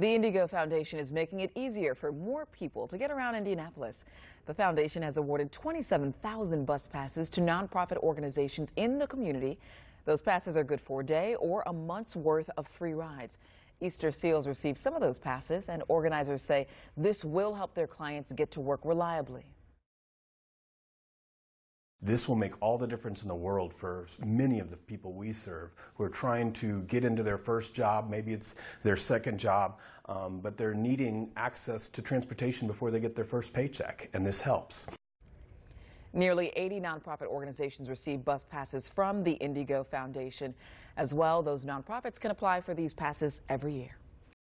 The IndyGo Foundation is making it easier for more people to get around Indianapolis. The foundation has awarded 27,000 bus passes to nonprofit organizations in the community. Those passes are good for a day or a month's worth of free rides. Easterseals received some of those passes, and organizers say this will help their clients get to work reliably. This will make all the difference in the world for many of the people we serve who are trying to get into their first job. Maybe it's their second job, um, but they're needing access to transportation before they get their first paycheck, and this helps. Nearly 80 nonprofit organizations receive bus passes from the IndyGo Foundation. As well, those nonprofits can apply for these passes every year.